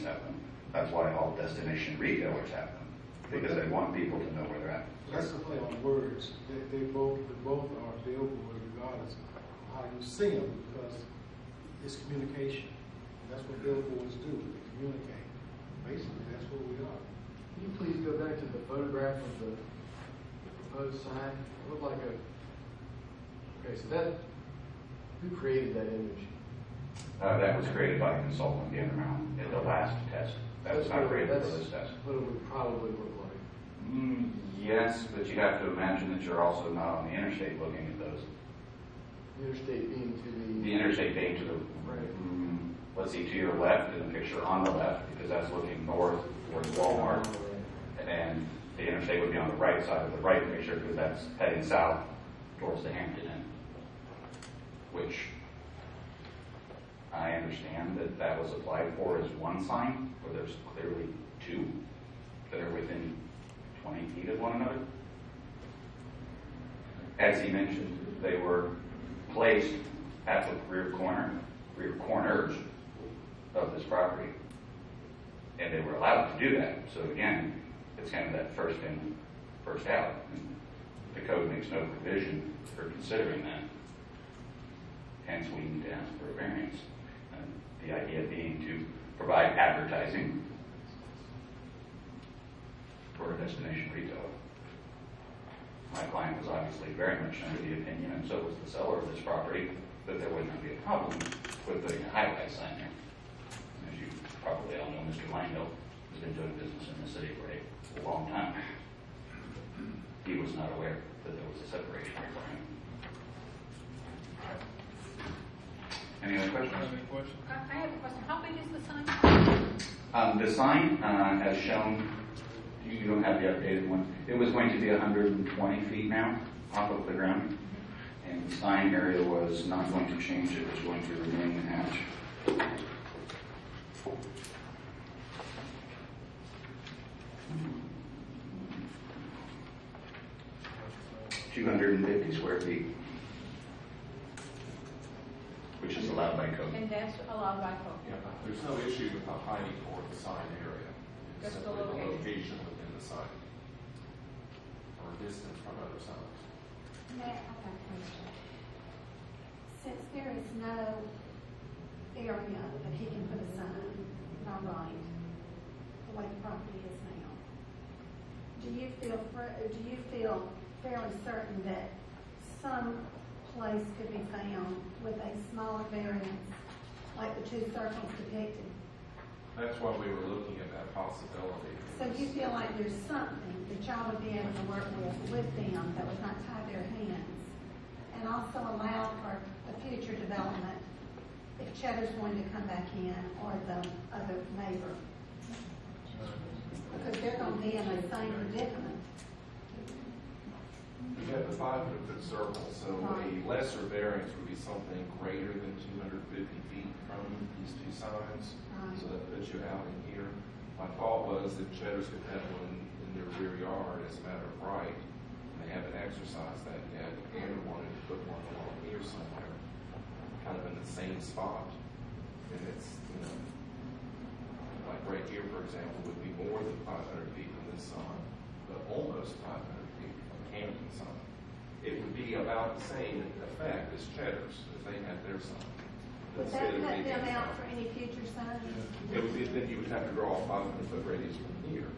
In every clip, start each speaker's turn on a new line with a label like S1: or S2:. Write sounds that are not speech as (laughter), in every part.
S1: companies have them. That's why all destination retailers have them, because they want people to know where they're at.
S2: That's the play on words. They, they both, they both are billboard regardless of how you see them, because it's communication. That's what billboards do, they communicate. Basically, that's what we are.
S3: Can you please go back to the photograph of the the proposed sign? It looked like a, okay, so that, who created that image?
S1: Uh, that was created by a consultant, in the Mountain, in the last test. That was not created for this test.
S3: What it would probably look like.
S1: Mm, yes, but you have to imagine that you're also not on the interstate looking at those.
S3: The interstate being to the.
S1: The interstate being to the,
S3: Right.
S1: mm, let's see, to your left in the picture on the left, because that's looking north towards Walmart. And the interstate would be on the right side of the right picture, because that's heading south towards the Hampton Inn. Which I understand that that was applied for as one sign, where there's clearly two that are within twenty feet of one another. As he mentioned, they were placed at the rear corner, rear corners of this property. And they were allowed to do that. So again, it's kind of that first in, first out. The code makes no provision for considering that. Hence, we need to ask for a variance. The idea being to provide advertising for a destination retailer. My client was obviously very much under the opinion, and so was the seller of this property, that there would not be a problem with putting a highway sign there. As you probably all know, Mr. Langell has been doing business in the city for a long time. He was not aware that there was a separation requirement. Any other questions?
S4: Any questions?
S5: I I have a question. How big is the sign?
S1: Um, the sign, uh, as shown, you you don't have the updated one. It was going to be hundred and twenty feet now off of the ground. And the sign area was not going to change. It was going to remain at two hundred and fifty square feet, which is allowed by code.
S5: And that's allowed by code.
S6: Yeah, there's no issue with the height or the sign area. It's
S5: Just the
S6: simply
S5: location.
S6: location within the sign. Or distance from other signs.
S7: Matt, I have a question. Since there is no area that he can put a sign by right, the way the property is now, do you feel, fr- do you feel fairly certain that some place could be found with a smaller variance, like the two circles depicted?
S6: That's why we were looking at that possibility.
S7: So you feel like there's something that y'all would be able to work with, with them that would not tie their hands? And also allow for a future development if Cheddar's going to come back in or the other neighbor? Because they're gonna be in the same predicament.
S6: You have the five hundred foot circle, so a lesser variance would be something greater than two hundred fifty feet from these two signs. So that puts you out in here. My thought was that Cheddar's could have one in their rear yard as a matter of right. and They haven't exercised that yet, and wanted to put one along here somewhere, kind of in the same spot. And it's, you know, like right here, for example, would be more than five hundred feet from this sign, but almost five hundred feet from Camden sign. It would be about the same effect as Cheddar's, if they had their sign.
S7: Would
S6: Instead
S7: that
S6: of
S7: cut them out for any future signs?
S6: It would be, then you would have to draw a five hundred foot radius from here.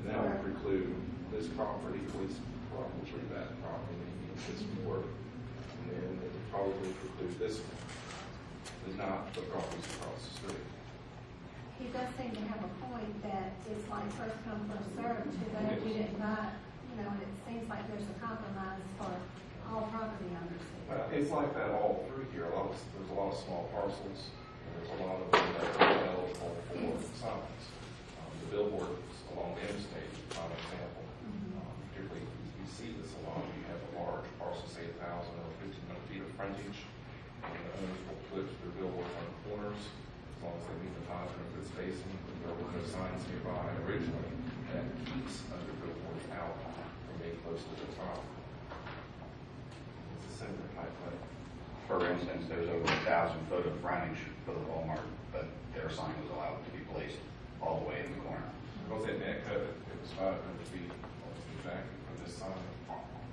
S6: And that would preclude this property, at least probably that property, maybe if this work. And then it would probably preclude this one, but not the properties across the street.
S7: He does seem to have a point that it's like first come, first served, too bad we didn't buy, you know, and it seems like there's a compromise for all property owners.
S6: Uh, it's like that all through here, a lot of, there's a lot of small parcels, and there's a lot of them that are eligible for signs. Um, the billboards along the interstate, is a prime example, um, particularly, you see this a lot, you have a large parcel, say a thousand or fifteen hundred feet of frontage, and the owners will put their billboard on the corners, as long as they meet the five hundred foot spacing, there were no signs nearby originally, that keeps other billboards out from close to the top. It's a similar type of
S1: For instance, there's over a thousand foot of frontage for the Walmart, but their sign was allowed to be placed all the way in the corner.
S6: Was it that cut? It was five hundred feet, almost exactly from this sign.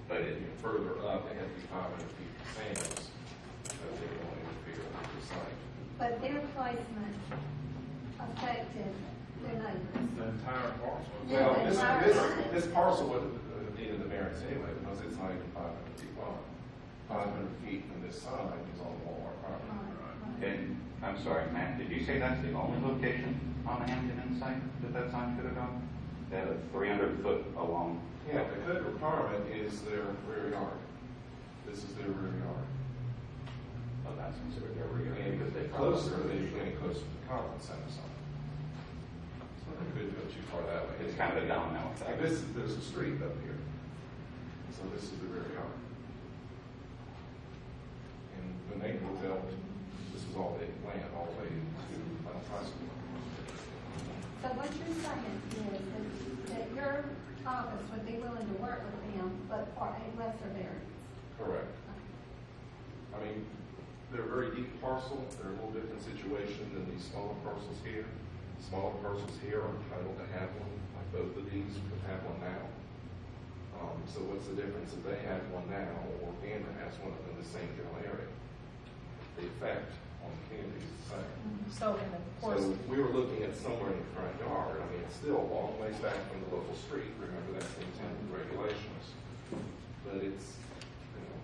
S1: But it,
S6: You know, further up, they had to be five hundred feet from Sam's, because they don't interfere with the site.
S7: But their placement affected their neighbors.
S4: The entire parcel.
S6: Well, this, this, this parcel would have needed the variance anyway, because it's not even five hundred feet wide. Five hundred feet from this side is on the Walmart property.
S7: Right, right.
S1: and, I'm sorry, Matt, did you say that's the only location on the Hampton Inn site that that sign could have gone? They have a three hundred foot along.
S6: Yeah, the code requirement is their rear yard. This is their rear yard.
S1: Oh, that's considered their rear,
S6: And
S1: because they.
S6: closer, they are getting closer to the conference center sign. So they couldn't go too far that way.
S1: It's kind of a domino
S6: Like
S1: effect.
S6: this, there's a street up here. So this is the rear yard. And the neighbor built, this is all they land, all the way to Mount High School.
S7: So what you're saying is that, that your office would be willing to work with them, but for a lesser variance?
S6: Correct. I mean, they're a very deep parcel, they're a little different situation than these smaller parcels here. Smaller parcels here are entitled to have one, like both of these could have one now. Um, so what's the difference if they have one now, or Gander has one in the same general area? The effect on the community is the same.
S5: So, and of course,
S6: So we were looking at somewhere in the front yard, I mean, it's still a long ways back from the local street, remember that's the intent of the regulations. But it's, you know,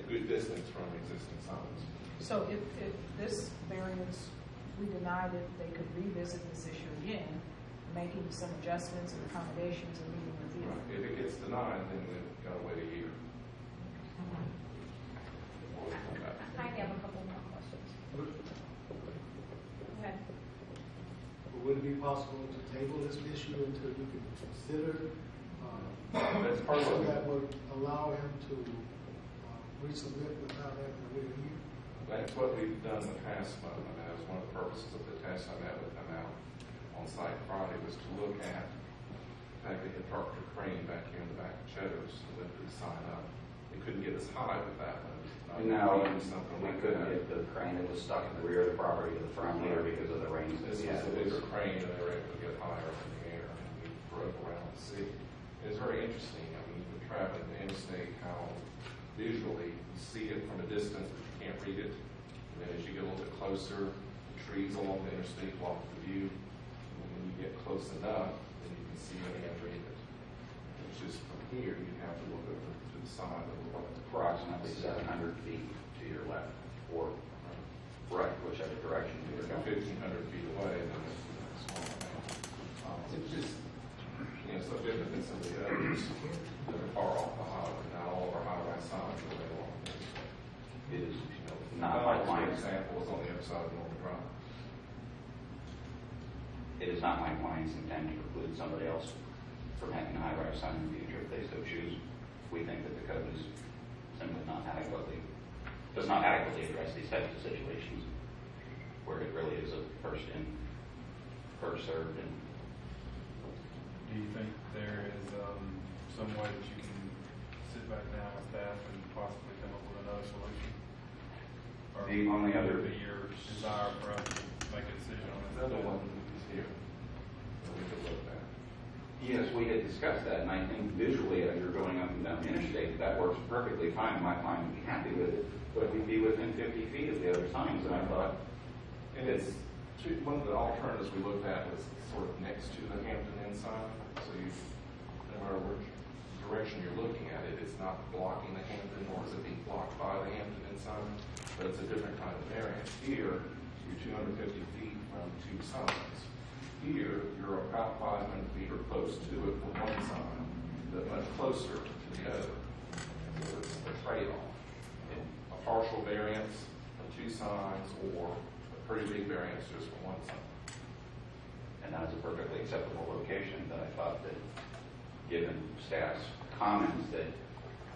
S6: a good distance from existing signs.
S8: So if, if this variance, we denied it, they could revisit this issue again, making some adjustments and accommodations and.
S6: If it gets denied, then we've got to wait a year. Before we.
S5: I have a couple more questions. Go ahead.
S2: Would it be possible to table this issue until you can consider, uh,
S6: That's part of
S2: so
S6: what
S2: that would allow him to, uh, resubmit without having to wait a year?
S6: That's what we've done in the past, but I that was one of the purposes of the test I met with them out on site Friday, was to look at, in fact, they had parked a crane back here in the back of Cheddar's, to lift the sign up. They couldn't get as high with that one. Not
S1: No,
S6: maybe something
S1: we
S6: like
S1: couldn't
S6: that.
S1: get the crane, it was stuck in the rear of the property to the front here because of the rains that
S6: This
S1: we
S6: was
S1: had.
S6: a bigger crane, and they were able to get higher in the air, and we drove around the city. It was very interesting, I mean, you're traveling the interstate, how visually you see it from a distance, but you can't read it. And then as you get a little bit closer, the trees along the interstate block the view. And when you get close enough, you see read it. It's just from here, you have to look over to the side of the road.
S1: Approximately seven hundred feet to your left, or right, whichever direction you're
S6: If
S1: going.
S6: fifteen hundred feet away, then it's a small amount. Um, It's just, you know, so different than some of the others that are far off the highway, not all of our highway signs are way along. the.
S1: It is
S6: You know,
S1: not
S6: Bellows,
S1: my
S6: example, is on the other side of Norman Drive.
S1: It is not my client's intent to preclude somebody else from having a high-rise sign in the future if they so choose. We think that the code is simply not adequately, does not adequately address these types of situations where it really is a first in, first served, and
S4: Do you think there is, um, some way that you can sit back down with staff and possibly come up with another solution? Or
S1: The only other-
S4: would it be your desire for us to make a decision on this?
S6: Another one is here, that we
S1: Yes, we had discussed that, and I think visually, as you're going up and down the interstate, that works perfectly fine, my client would be happy with it, but we'd be within fifty feet of the other signs, and I thought,
S6: And it's, one of the alternatives we looked at was sort of next to the Hampton Inn sign, so you, no matter which direction you're looking at it, it's not blocking the Hampton, nor is it being blocked by the Hampton Inn sign, but it's a different kind of variance. Here, you're two hundred fifty feet from two signs. Here, you're about five hundred feet or close to it from one sign, but much closer to the other. So it's a trade-off. A partial variance from two signs, or a pretty big variance just from one sign.
S1: and that is a perfectly acceptable location, but I thought that, given staff's comments that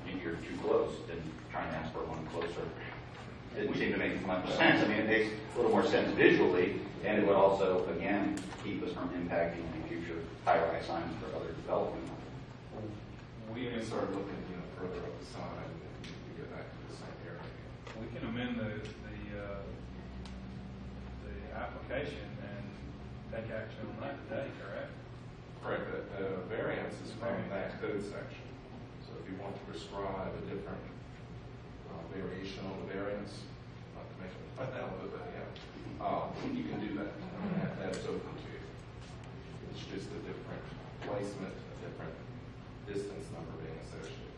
S1: you- you're too close, and trying to ask for one closer, didn't seem to make much sense, I mean, it makes a little more sense visually, and it would also, again, keep us from impacting any future high-rise signs for other development.
S6: We can start looking, you know, further up the sign, and we get back to the same area.
S4: We can amend the, the, uh, the application and take action on that today, correct?
S6: Correct, the, the variance is from that code section. So if you want to prescribe a different uh, variation on the variance, not to make it fun out of it, but yeah, uh, you can do that. And that, that is open to you. It's just a different placement, a different distance number being associated.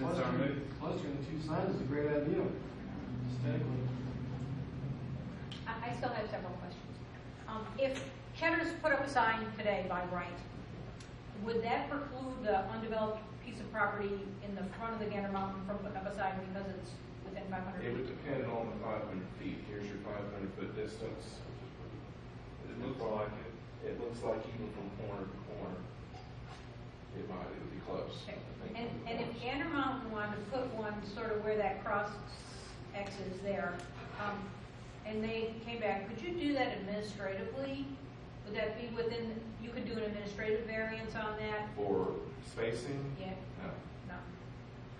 S4: Since our move,
S3: Clustering the two signs is a great idea. Aesthetically.
S5: I, I still have several questions. Um, if Cheddar's put up a sign today by right, would that preclude the undeveloped piece of property in the front of the Gander Mountain from putting up a sign because it's within five hundred
S6: It
S5: feet?
S6: would depend on the five hundred feet. Here's your five hundred foot distance.
S4: It looks like it.
S6: It looks like even from corner to corner, it might, it would be close.
S5: Okay. And, and if
S6: corners.
S5: Gander Mountain wanted to put one sort of where that cross X is there, um, and they came back, could you do that administratively? Would that be within, you could do an administrative variance on that?
S6: For spacing,
S5: Yeah,
S6: no,
S5: no,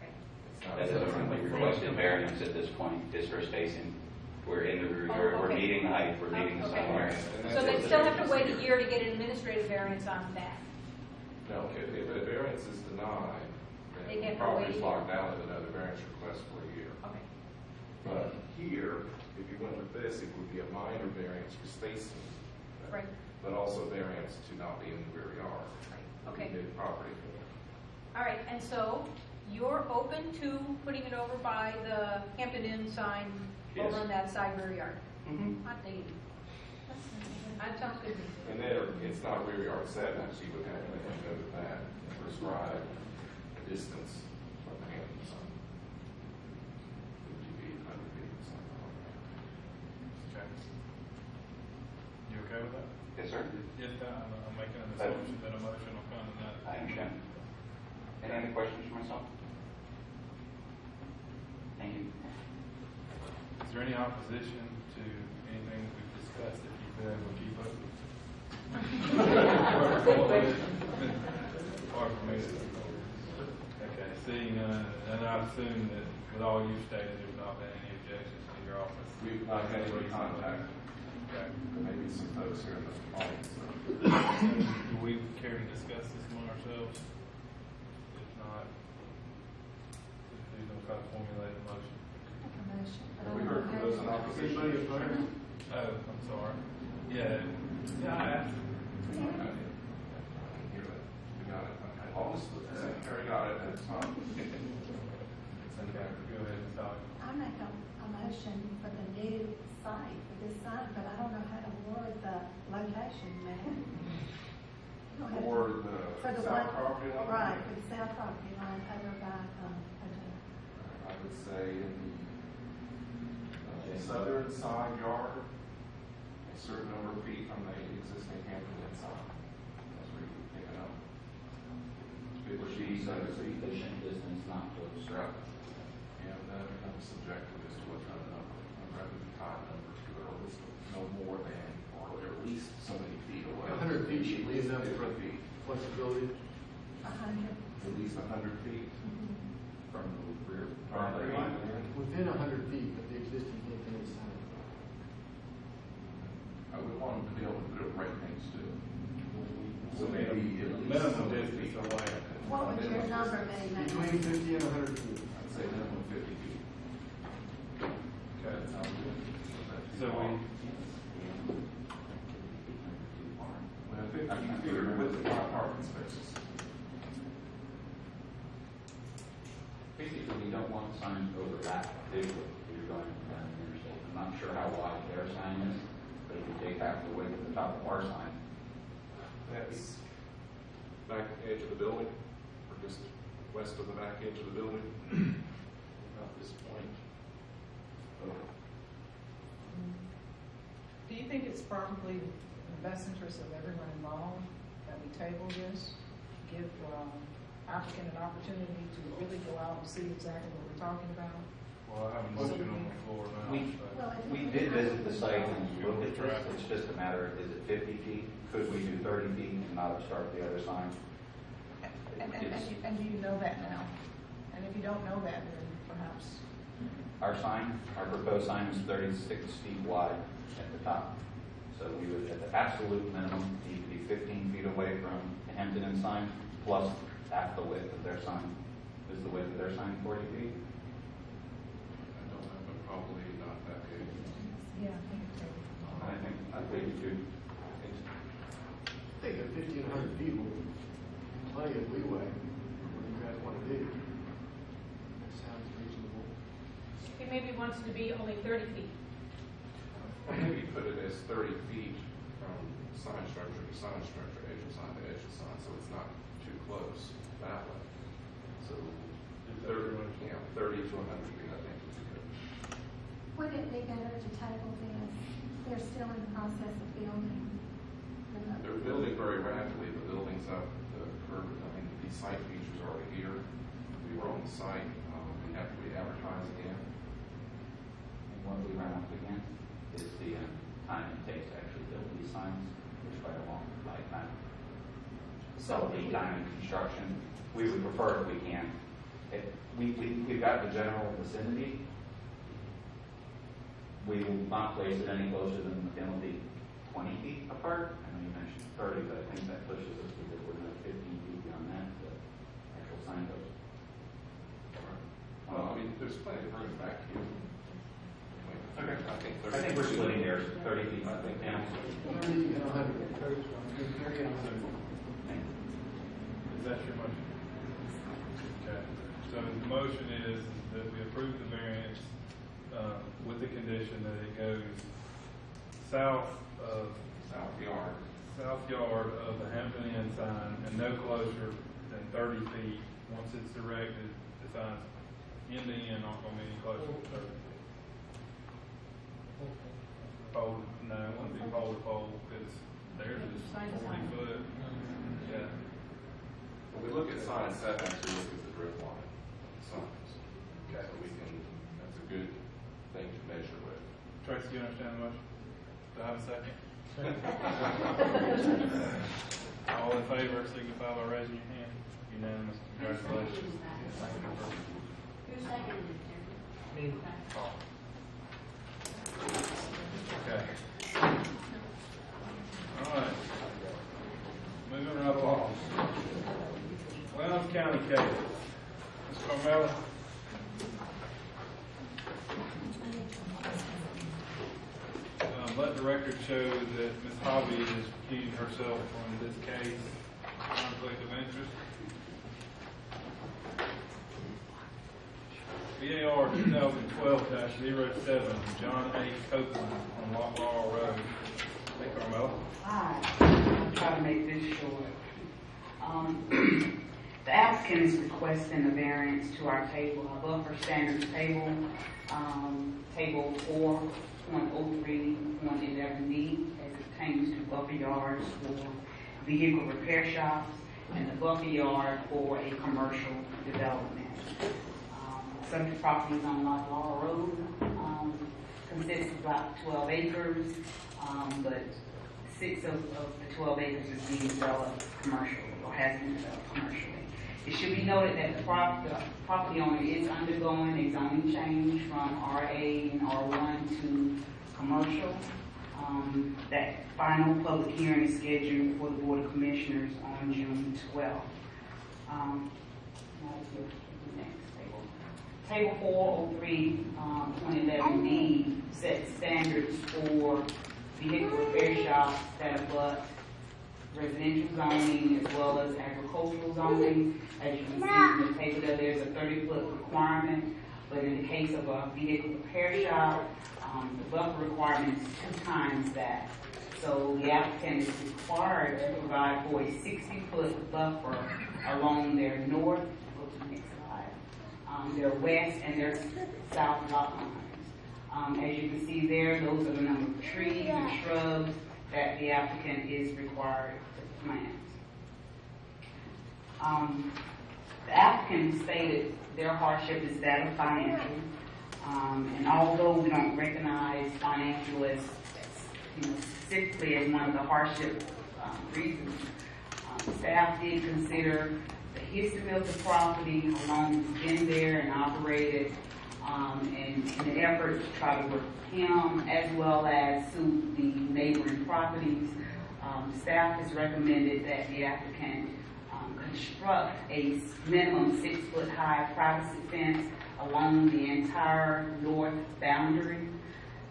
S5: okay.
S6: it's not.
S1: That's a friendly requested variance at this point, is for spacing. We're in the, rear yard.
S5: Oh,
S1: we're
S5: okay.
S1: meeting the height, we're oh, meeting the
S5: Okay.
S1: sign variance.
S5: So they still have to wait a year to get an administrative variance on that?
S6: No, if, if a variance is denied,
S5: They
S6: then
S5: have
S6: the
S5: to wait
S6: property's
S5: year.
S6: locked down with another variance request for a year.
S5: Okay,
S6: But here, if you went with this, it would be a minor variance for spacing.
S5: right,
S6: But also variance to not be in the rear yard.
S5: okay.
S6: The property.
S5: All right, and so you're open to putting it over by the Hampton Inn sign over
S1: Yes.
S5: on that side rear yard?
S1: Mhm.
S5: Not needed. That sounds good.
S6: And then it's not rear yard setbacks, you would have to go with that, and prescribe a distance from the Hampton sign. Fifty feet, hundred feet, something like that.
S4: Okay. You okay with that?
S1: Yes, sir.
S4: Yes, I'm, I'm making an
S1: But-
S4: assumption that a motion will come to that.
S1: I understand. Any other questions for myself? Thank you.
S4: Is there any opposition to anything we've discussed that you've been able to keep up with? Hard for me. Okay, seeing none, and I assume that with all you've stated, there's not been any objections to your office.
S6: We've not had any contact,
S4: Okay.
S6: maybe some folks here in the audience.
S4: Do we care to discuss this among ourselves? If not, who's don't try to formulate a motion?
S7: Make a motion. but I
S6: Have we
S7: don't
S6: heard from those in opposition?
S4: Oh, I'm sorry. Yeah, yeah, I asked.
S6: I didn't hear that. We got it. Okay. Almost, Harry got it, and it's not. It's in the.
S4: Go ahead, Ms. Dodge.
S7: I make a, a motion for the new site, for this sign, but I don't know how to word the location, man. You don't have to-
S6: For the
S7: For the
S6: south
S7: one,
S6: property line?
S7: right, for the south property line over by, um, Otoe.
S6: I would say in the southern side yard, a certain number of feet from the existing Hampton Inn sign. That's where you pick it up. It would be seven feet.
S9: Sufficient distance not to obstruct.
S6: And that becomes subjective as to what kind of number, I'd rather be tied number to it, or at no more than, or at least so many feet away.
S3: A hundred feet should leave enough
S6: Fifty
S3: for
S6: feet,
S3: flexibility.
S7: A hundred.
S6: at least a hundred feet mm-hmm.
S9: from the rear
S6: property
S9: property
S6: line.
S9: line.
S3: Within a hundred feet of the existing Hampton Inn sign.
S6: I would want them to be able to put it right next to it. So maybe at least.
S4: Minimum
S6: so many
S4: distance
S6: feet.
S4: away.
S7: What would your number
S6: distance.
S7: be,
S3: Between fifty and a hundred feet.
S6: I'd say minimum fifty feet.
S4: Okay.
S6: That sounds good.
S4: So we,
S6: Well, fifty feet are with the five parking spaces.
S9: Basically, we don't want signs over that big if you're going down the interstate. I'm not sure how wide their sign is, but if you take half the width of the top of our sign,
S6: That's back edge of the building, or just west of the back edge of the building. (clears throat) Not this point.
S8: Do you think it's probably in the best interest of everyone involved that we table this? Give um, applicant an opportunity to really go out and see exactly what we're talking about?
S4: Well, I have a motion on the floor now.
S1: We-
S4: but-
S1: We did visit the site and look at this, it's just a matter, of is it fifty feet? Could we do thirty feet and not obstruct the other sign?
S8: And, and, and you- and do you know that now? And if you don't know that, then perhaps,
S1: Our sign, our proposed sign is thirty-six feet wide at the top. So we would, at the absolute minimum, need to be
S9: fifteen feet away from the Hampton Inn sign, plus half the width of their sign. Is the width of their sign forty feet?
S6: I don't know, but probably not that big.
S8: Yeah, I think it's.
S9: I think, I think you could,
S3: I think at fifteen hundred people, will be plenty of leeway for what you guys want to do. That sounds reasonable.
S5: He maybe wants to be only thirty feet.
S6: Or maybe put it as thirty feet from sign structure to sign structure, edge of sign to edge of sign, so it's not too close that way. So, thirty, yeah, thirty to hundred feet, I think is good.
S7: Would it be better to table this? They're still in the process of building.
S6: They're building very rapidly, the building's up, the curb, I mean, these site features are already here. We were on the site, um, we have to re-advertise again.
S9: and what we run up against is the um, time it takes to actually build these signs, which is quite a long lifetime. So lead time in construction, we would prefer if we can. If, we, we, we've got the general vicinity. We will not place it any closer than the penalty twenty feet apart. I know you mentioned thirty, but I think that pushes us because we're not fifteen feet beyond that, the actual sign goes.
S6: Well, I mean, there's plenty of room back here. I mean, I think thirty.
S9: I think we're splitting hairs, thirty feet, I think, yeah.
S3: Thirty and a hundred. Thirty and.
S4: Is that your motion? Okay, so the motion is that we approve the variance, uh, with the condition that it goes south of,
S6: South yard.
S4: south yard of the Hampton Inn sign and no closer than thirty feet. Once it's erected, the sign's end to end, not gonna be any closer than thirty feet. Pole, no, it wouldn't be pole to pole, because theirs is
S8: Sign to
S4: forty
S8: sign.
S4: foot. Yeah.
S6: When we look at sign setbacks, we look at the drip line signs.
S4: Okay.
S6: So we can, that's a good thing to measure with.
S4: Tracy, you understand the motion? Do I have a second? (laughs) All in favor, signify by raising your hand. Unanimous, congratulations.
S10: Who's seconded it,
S2: Me.
S4: Paul. Okay. All right. Moving right along. Wells County case. Ms. Carmella? Um, let the record show that Ms. Hobby is recusing herself from this case, conflict of interest. VAR two thousand twelve 7 John A. Copeland on Lot Laurel Road. Hey, Carmella.
S11: Hi, I'll try to make this short. Um, The applicant is requesting a variance to our table, our buffer standards table, um, table four point oh three point eleven D, as it pertains to buffer yards for vehicle repair shops and the buffer yard for a commercial development. Um, Subject properties on Lot Laurel Road, um, consists of about twelve acres, um, but six of, of the twelve acres is being developed commercially or has been developed commercially. It should be noted that the prop, the property owner is undergoing a zoning change from RA and R one to commercial. Um, that final public hearing is scheduled for the Board of Commissioners on June twelfth. Um, next table. Table four oh three, um, twenty eleven D sets standards for vehicle repair shops that abut residential zoning as well as agricultural zoning. As you can see in the table there, there's a thirty foot requirement, but in the case of a vehicle repair shop, um, the buffer requirement is two times that. So the applicant is required to provide for a sixty foot buffer along their north, go to the next slide, um, their west and their south lot lines. Um, as you can see there, those are the number of trees and shrubs that the applicant is required to plant. Um, the applicant stated their hardship is that of financial. Um, and although we don't recognize financial as, you know, specifically as one of the hardship, um, reasons, um, staff did consider the history of the property, how long it's been there and operated, um, and in an effort to try to work with him as well as suit the neighboring properties. Um, staff has recommended that the applicant, um, construct a minimum six-foot-high privacy fence along the entire north boundary.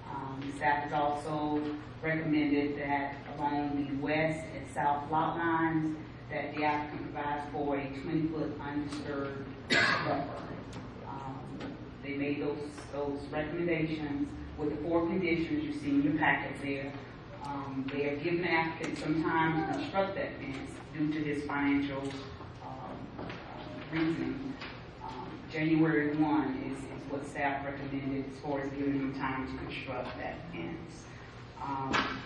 S11: Um, staff has also recommended that along the west and south lot lines, that the applicant provides for a twenty-foot undisturbed buffer. They made those, those recommendations with the four conditions you see in your packet there. Um, they have given applicants applicant some time to construct that fence due to his financial, um, reasoning. Um, January one is, is what staff recommended as far as giving him time to construct that fence. Um,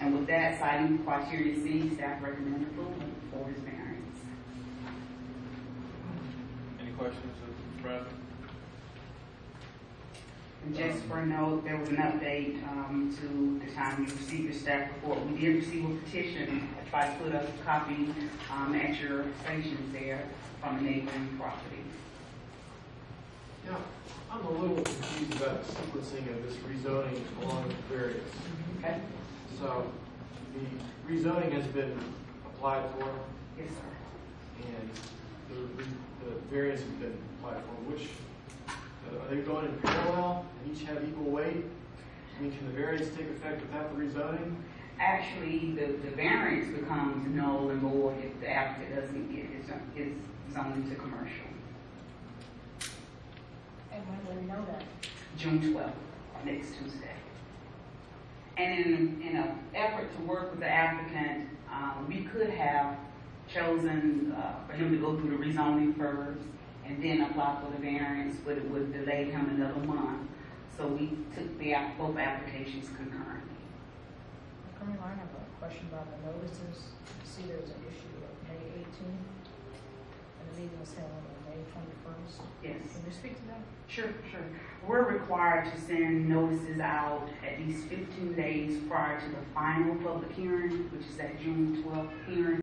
S11: and with that, citing criteria C, staff recommended approval for his variance.
S4: Any questions of. Bradley?
S11: And just for a note, there was an update um, to the time you received the staff report. We did receive a petition. To put up a copy um, at your stations there from a neighboring property.
S3: Yeah, I'm a little confused about the sequencing of this rezoning along with the variance.
S11: Okay?
S3: So, the rezoning has been applied for,
S11: Yes, sir.
S3: and the, the variance has been applied for, which, are they going in parallel, and each have equal weight? I mean, can the variance take effect without the rezoning?
S11: Actually, the, the variance becomes null and void if the applicant doesn't get his, his zoning to commercial.
S8: And when will we know that?
S11: June twelfth, next Tuesday. And in, in an effort to work with the applicant, um, we could have chosen, uh, for him to go through the rezoning first and then apply for the variance, but it would delay him another month. So we took the, app- both applications concurrently.
S8: Colonel, I have a question about the notices. See, there's an issue of May eighteenth, and the meeting was held on May twenty-first.
S11: Yes.
S8: Can you speak to that?
S11: Sure, sure. We're required to send notices out at least fifteen days prior to the final public hearing, which is that June twelfth hearing.